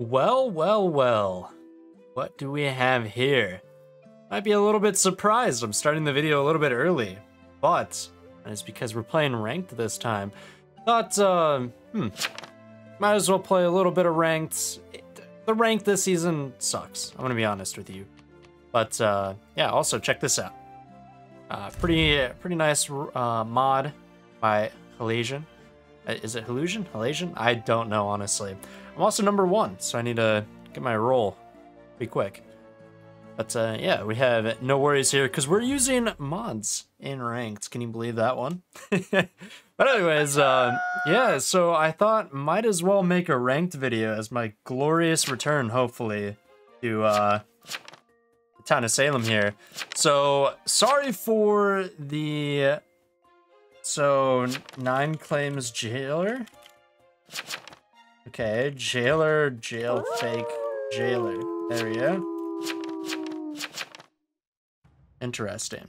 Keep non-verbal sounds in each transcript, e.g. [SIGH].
Well, well, well. What do we have here? Might be a little bit surprised I'm starting the video a little bit early, but it's because we're playing ranked this time. Thought, uh, hmm, might as well play a little bit of ranked. The rank this season sucks, I'm gonna be honest with you. But, uh, yeah, also check this out. Uh, pretty, pretty nice uh, mod by Halasian. Uh, is it Hallusion? Halasian? I don't know, honestly. I'm also number one, so I need to get my role pretty quick. But uh, yeah, we have no worries here because we're using mods in ranked. Can you believe that one? [LAUGHS] but anyways, uh, yeah, so I thought might as well make a ranked video as my glorious return, hopefully, to uh, the town of Salem here. So sorry for the... So, nine claims jailer? Okay, jailer, jail fake, jailer. There we go. Interesting.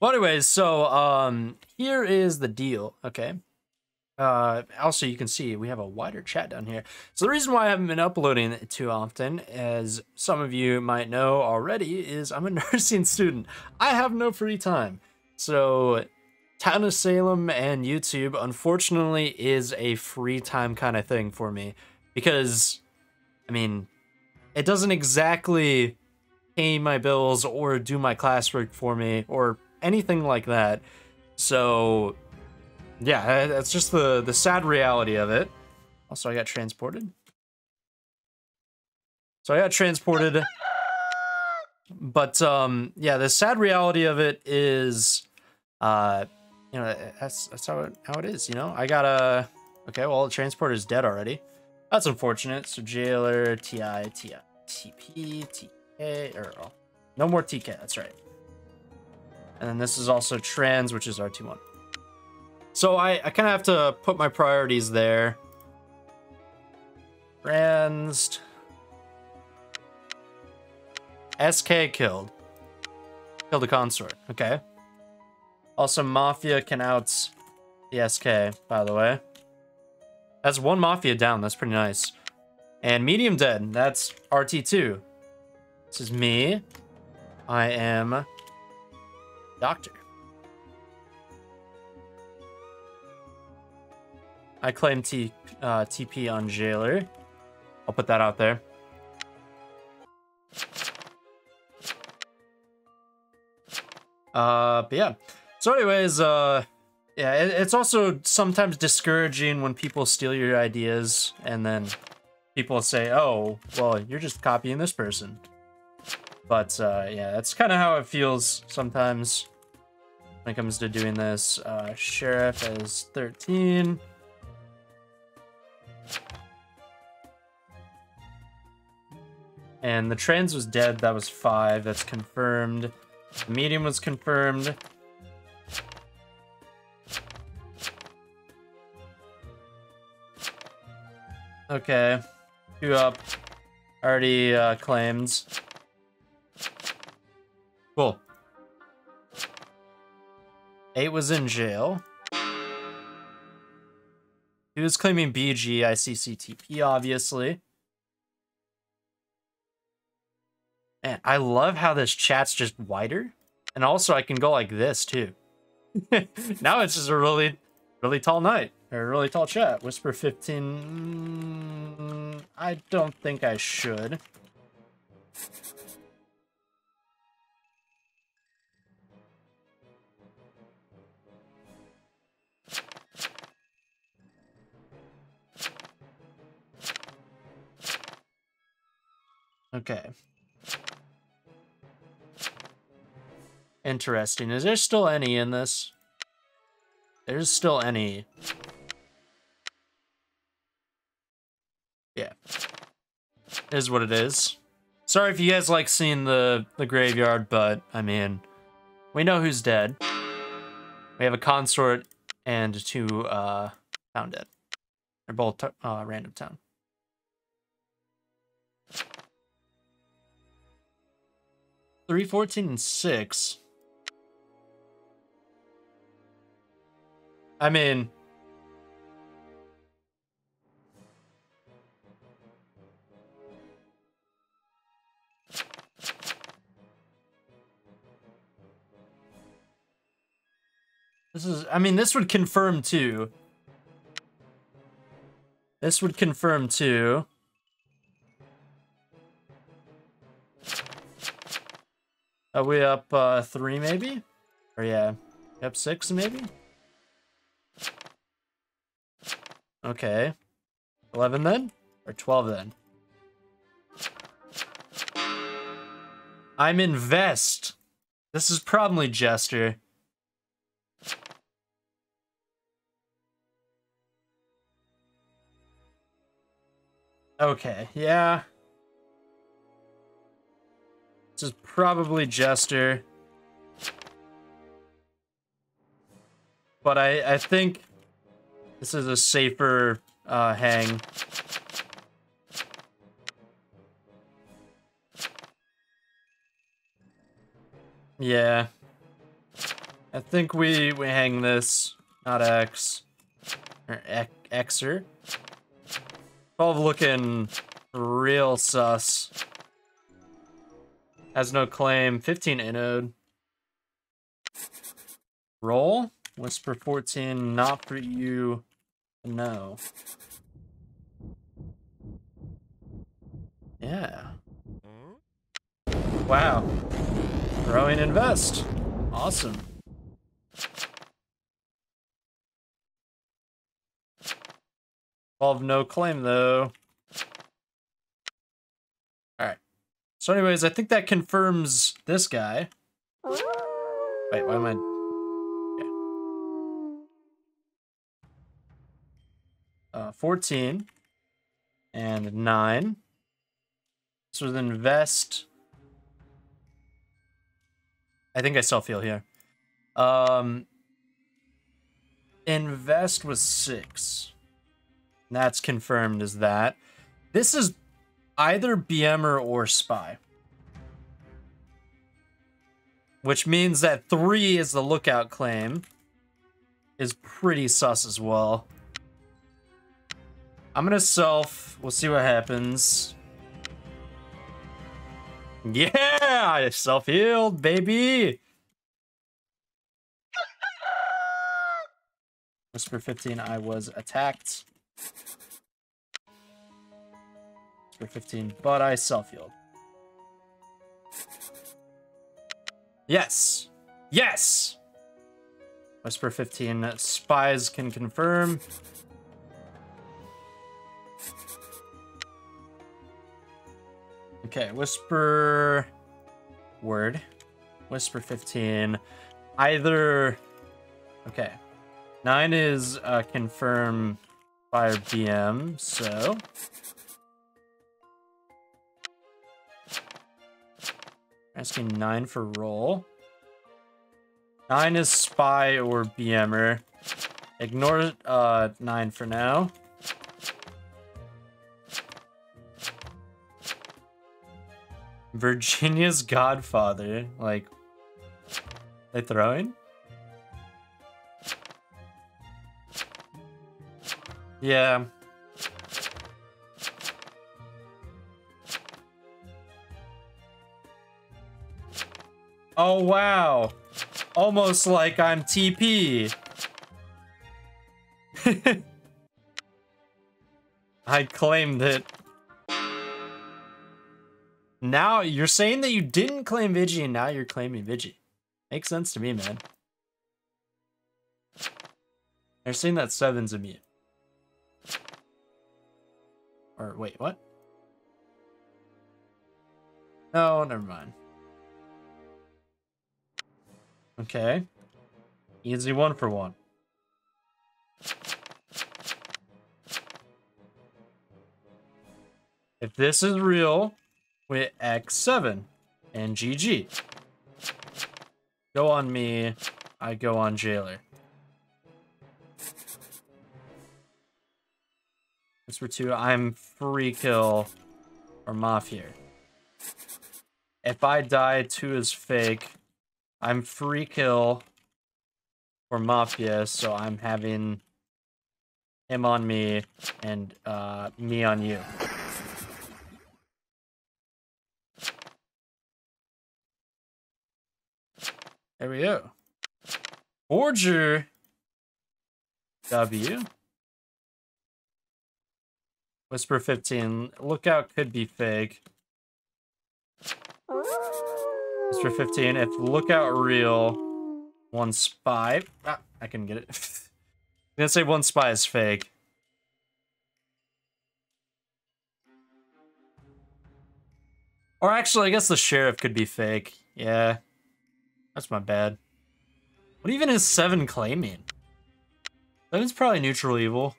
Well, anyways, so um, here is the deal. Okay. Uh, also, you can see we have a wider chat down here. So the reason why I haven't been uploading it too often, as some of you might know already, is I'm a [LAUGHS] nursing student. I have no free time. So Town of Salem and YouTube, unfortunately, is a free time kind of thing for me. Because, I mean, it doesn't exactly pay my bills or do my classwork for me or anything like that. So, yeah, that's just the, the sad reality of it. Also, I got transported. So I got transported. But, um, yeah, the sad reality of it is, uh, you know, that's that's how it how it is. You know, I got a okay. Well, the transporter is dead already. That's unfortunate. So jailer, ti, ti, tp, tk, or oh, no more tk. That's right. And then this is also trans, which is R21. So I I kind of have to put my priorities there. Trans. SK killed. Killed a consort. Okay. Also, Mafia can outs the SK, by the way. That's one Mafia down. That's pretty nice. And Medium Dead. That's RT2. This is me. I am Doctor. I claim T, uh, TP on Jailer. I'll put that out there. Uh, but yeah. So anyways, uh, yeah, it, it's also sometimes discouraging when people steal your ideas and then people say, oh, well, you're just copying this person. But uh, yeah, that's kind of how it feels sometimes when it comes to doing this. Uh, Sheriff is 13. And the trans was dead. That was five. That's confirmed. The medium was confirmed. Okay. Two up. Already uh, claimed. Cool. Eight was in jail. He was claiming BG, ICCTP, obviously. Man, I love how this chat's just wider. And also I can go like this too. [LAUGHS] now it's just a really, really tall night. A really tall chat. Whisper 15. Mm, I don't think I should. Okay. Interesting. Is there still any in this? There's still any. Yeah. Is what it is. Sorry if you guys like seeing the, the graveyard, but, I mean, we know who's dead. We have a consort and two, uh, town dead. They're both, uh, random town. Three, fourteen, and six. I mean, This is, I mean, this would confirm too. This would confirm too. Are we up uh, three maybe? Or yeah, up six maybe? Okay. 11 then? Or 12 then? I'm invest. This is probably Jester. Okay, yeah. This is probably Jester. But I, I think this is a safer uh, hang. Yeah. I think we, we hang this, not X. Or Xer. 12 looking real sus. Has no claim. 15 inode. Role. Whisper 14, not for you. No. Yeah. Wow. Growing invest. Awesome. Twelve no claim though. Alright. So anyways, I think that confirms this guy. Wait, why am I... Uh, 14 and 9. This was invest. I think I still feel here. Um, invest was 6. That's confirmed as that. This is either BMer or Spy. Which means that 3 is the lookout claim. Is pretty sus as well. I'm gonna self. We'll see what happens. Yeah! Self-healed, baby! [LAUGHS] Whisper 15, I was attacked. Whisper 15, but I self-healed. Yes! Yes! Whisper 15, spies can confirm. Okay, whisper word. Whisper 15. Either okay. Nine is uh confirm fire BM, so asking nine for role. Nine is spy or BMer. Ignore uh nine for now. Virginia's [LAUGHS] Godfather. Like, they throwing? Yeah. Oh, wow. Almost like I'm TP. [LAUGHS] I claimed it. Now you're saying that you didn't claim Vigi and now you're claiming Vigi. Makes sense to me, man. They're saying that seven's immune. Or wait, what? No, never mind. Okay. Easy one for one. If this is real, with X7 and GG. Go on me, I go on Jailer. Whisper 2, I'm free kill or Mafia. If I die, 2 is fake. I'm free kill for Mafia, so I'm having him on me and uh, me on you. There we go. Forger W. Whisper 15. Lookout could be fake. Whisper 15. If lookout real, one spy. Ah, I can get it. [LAUGHS] I'm gonna say one spy is fake. Or actually, I guess the sheriff could be fake. Yeah. That's my bad. What even is 7 claiming? Seven's probably neutral evil.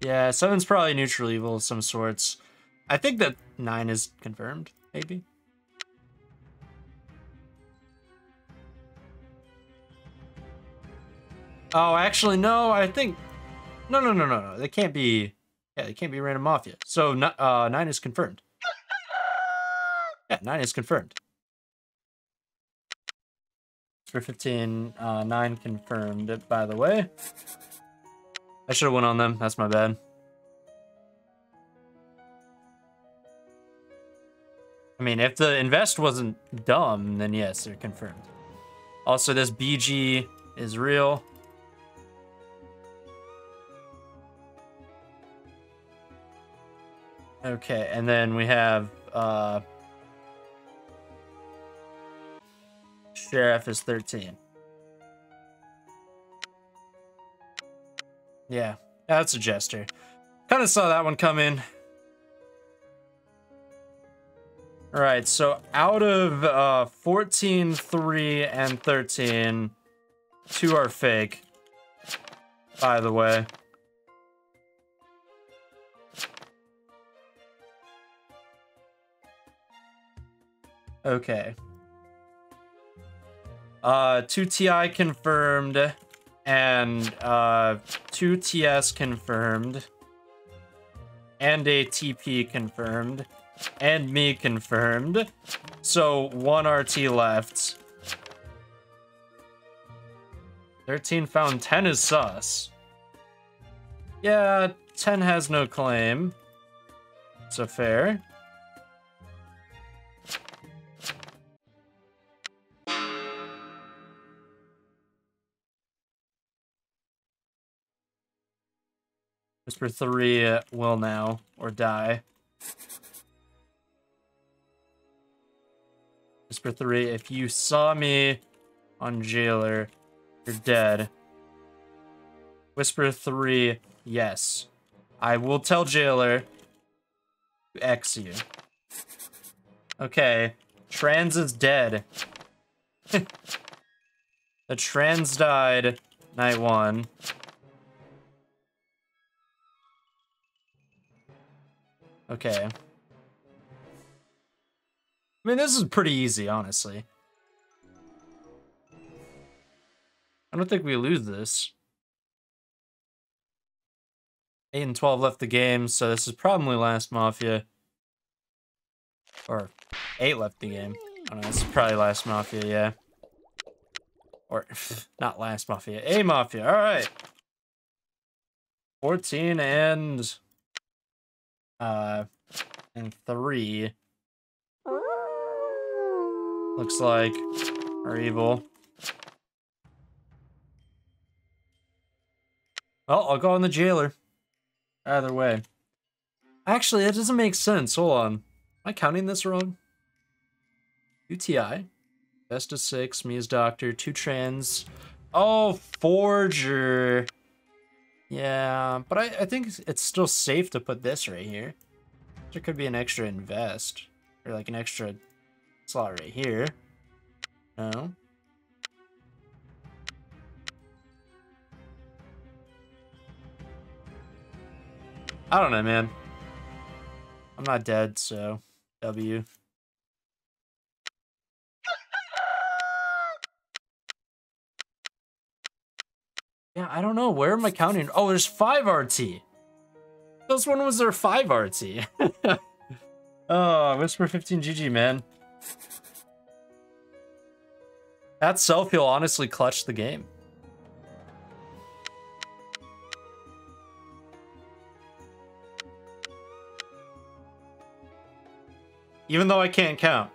Yeah, seven's probably neutral evil of some sorts. I think that nine is confirmed, maybe. Oh, actually, no, I think... No, no, no, no, no. They can't be... Yeah, they can't be random mafia. So, uh, nine is confirmed. Yeah, nine is confirmed. For 15, uh, 9 confirmed, by the way. I should have went on them. That's my bad. I mean, if the invest wasn't dumb, then yes, they're confirmed. Also, this BG is real. Okay, and then we have uh, Sheriff is 13. Yeah, that's a jester. Kind of saw that one come in. All right, so out of uh, 14, 3, and 13, two are fake, by the way. Okay. Uh, 2 TI confirmed, and uh, 2 TS confirmed, and a TP confirmed, and me confirmed. So one RT left. 13 found 10 is sus. Yeah, 10 has no claim. So fair. Whisper 3 uh, will now, or die. Whisper 3, if you saw me on Jailer, you're dead. Whisper 3, yes. I will tell Jailer to X you. Okay, Trans is dead. [LAUGHS] the Trans died night one. Okay. I mean, this is pretty easy, honestly. I don't think we lose this. 8 and 12 left the game, so this is probably last Mafia. Or 8 left the game. Oh, I don't know, this is probably last Mafia, yeah. Or, [LAUGHS] not last Mafia, A Mafia, alright. 14 and uh, and three looks like are evil. Well, I'll go on the jailer. Either way. Actually, that doesn't make sense. Hold on. Am I counting this wrong? UTI. Best of six. Me as doctor. Two trans. Oh, forger. Yeah, but I, I think it's still safe to put this right here. There could be an extra invest. Or like an extra slot right here. No? I don't know, man. I'm not dead, so W. I don't know. Where am I counting? Oh, there's five RT. This one was there five RT. [LAUGHS] oh, Whisper 15 GG, man. That self heal honestly clutched the game. Even though I can't count.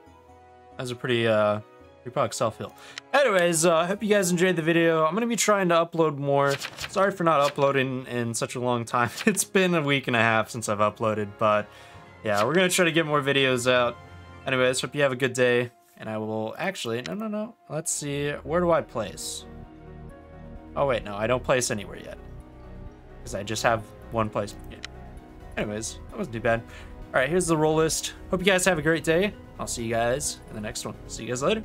That's a pretty, uh, Reebok self-heal. Anyways, I uh, hope you guys enjoyed the video. I'm to be trying to upload more. Sorry for not uploading in such a long time. [LAUGHS] It's been a week and a half since I've uploaded, but yeah, we're to try to get more videos out. Anyways, hope you have a good day. And I will actually, no, no, no. Let's see. Where do I place? Oh, wait, no, I don't place anywhere yet. Because I just have one place. Yeah. Anyways, that wasn't too bad. All right, here's the role list. Hope you guys have a great day. I'll see you guys in the next one. See you guys later.